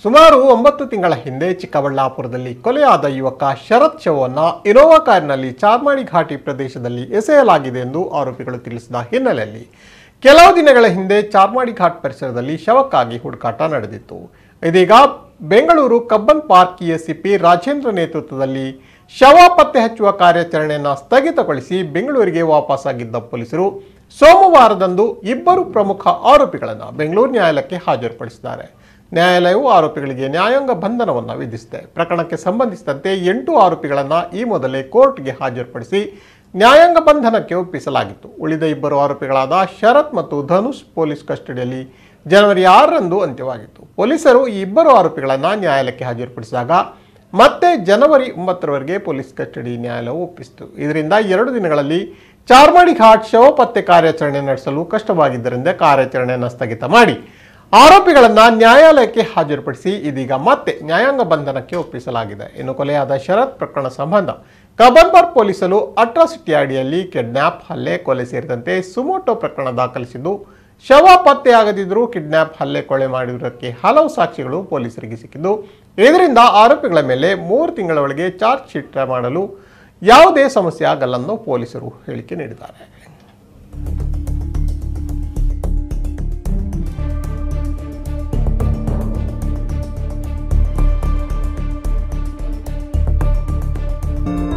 ಸುಮಾರು ಒಂಬತ್ತು ತಿಂಗಳ ಹಿಂದೆ ಚಿಕ್ಕಬಳ್ಳಾಪುರದಲ್ಲಿ ಕೊಲೆಯಾದ ಯುವಕ ಶರತ್ ಶವನ್ನ ಇನೋವಾ ಕಾರಿನಲ್ಲಿ ಚಾರ್ಮಾಡಿ ಘಾಟಿ ಪ್ರದೇಶದಲ್ಲಿ ಎಸೆಯಲಾಗಿದೆ ಎಂದು ಆರೋಪಿಗಳು ತಿಳಿಸಿದ ಹಿನ್ನೆಲೆಯಲ್ಲಿ ಕೆಲವು ದಿನಗಳ ಹಿಂದೆ ಚಾರ್ಮಾಡಿ ಘಾಟ್ ಪರಿಸರದಲ್ಲಿ ಶವಕ್ಕಾಗಿ ಹುಡುಕಾಟ ನಡೆದಿತ್ತು. ಇದೀಗ Bengaluru Cubbon park ACP Rajendra ನೇತೃತ್ವದಲ್ಲಿ ಶವ ಪತ್ತೆ ಹಚ್ಚುವ ಕಾರ್ಯಾಚರಣೆಯನ್ನು ಸ್ಥಗಿತಗೊಳಿಸಿ ಬೆಂಗಳೂರಿಗೆ ವಾಪಸ್ಸಾಗಿದ್ದ ಪೊಲೀಸರು ಸೋಮವಾರದಂದು ಇಬ್ಬರು ಪ್ರಮುಖ ಆರೋಪಿಗಳನ್ನು ಬೆಂಗಳೂರು ನ್ಯಾಯಾಲಯಕ್ಕೆ ಹಾಜರುಪಡಿಸಿದ್ದಾರೆ. ನ್ಯಾಯಾಲಯವು ಆರೋಪಿಗಳಿಗೆ ನ್ಯಾಯಾಂಗ ಬಂಧನವನ್ನು ವಿಧಿಸಿದೆ. ಪ್ರಕರಣಕ್ಕೆ ಸಂಬಂಧಿಸಿದಂತೆ ಎಂಟು ಆರೋಪಿಗಳನ್ನು ಈ ಮೊದಲೇ ಕೋರ್ಟ್ಗೆ ಹಾಜರುಪಡಿಸಿ ನ್ಯಾಯಾಂಗ ಬಂಧನಕ್ಕೆ ಒಪ್ಪಿಸಲಾಗಿತ್ತು. ಉಳಿದ ಇಬ್ಬರು ಆರೋಪಿಗಳಾದ ಶರತ್ ಮತ್ತು ಧನುಷ್ ಪೊಲೀಸ್ ಕಸ್ಟಡಿಯಲ್ಲಿ ಜನವರಿ ಆರರಂದು ಅಂತ್ಯವಾಗಿತ್ತು. ಪೊಲೀಸರು ಈ ಇಬ್ಬರು ಆರೋಪಿಗಳನ್ನು ನ್ಯಾಯಾಲಯಕ್ಕೆ ಹಾಜರುಪಡಿಸಿದಾಗ ಮತ್ತೆ ಜನವರಿ ಒಂಬತ್ತರವರೆಗೆ ಪೊಲೀಸ್ ಕಸ್ಟಡಿ ನ್ಯಾಯಾಲಯವು ಒಪ್ಪಿಸಿತು. ಇದರಿಂದ ಎರಡು ದಿನಗಳಲ್ಲಿ ಚಾರ್ಮಾಡಿ ಘಾಟ್ ಶವ ಪತ್ತೆ ಕಾರ್ಯಾಚರಣೆ ನಡೆಸಲು ಕಷ್ಟವಾಗಿದ್ದರಿಂದ ಕಾರ್ಯಾಚರಣೆಯನ್ನು ಸ್ಥಗಿತ ಮಾಡಿ ಆರೋಪಿಗಳನ್ನ ನ್ಯಾಯಾಲಯಕ್ಕೆ ಹಾಜರುಪಡಿಸಿ ಇದೀಗ ಮತ್ತೆ ನ್ಯಾಯಾಂಗ ಬಂಧನಕ್ಕೆ ಒಪ್ಪಿಸಲಾಗಿದೆ. ಇನ್ನು ಕೊಲೆಯಾದ ಶರತ್ ಪ್ರಕರಣ ಸಂಬಂಧ ಕಬನ್ಬರ್ ಪೊಲೀಸರು ಅಟ್ರಾಸಿಟಿ ಅಡಿಯಲ್ಲಿ ಕಿಡ್ನ್ಯಾಪ್ ಹಲ್ಲೆ, ಕೊಲೆ ಸೇರಿದಂತೆ ಸುಮೋಟೋ ಪ್ರಕರಣ ದಾಖಲಿಸಿದ್ದು ಶವ ಪತ್ತೆಯಾಗದಿದ್ದರೂ ಕಿಡ್ನ್ಯಾಪ್ ಹಲ್ಲೆ, ಕೊಲೆ ಮಾಡಿರುವುದಕ್ಕೆ ಹಲವು ಸಾಕ್ಷಿಗಳು ಪೊಲೀಸರಿಗೆ ಸಿಕ್ಕಿದ್ದು, ಇದರಿಂದ ಆರೋಪಿಗಳ ಮೇಲೆ ಮೂರು ತಿಂಗಳ ಒಳಗೆ ಚಾರ್ಜ್ ಶೀಟ್ ಮಾಡಲು ಯಾವುದೇ ಸಮಸ್ಯೆ ಆಗಲ್ಲ ಪೊಲೀಸರು ಹೇಳಿಕೆ ನೀಡಿದ್ದಾರೆ. Bye.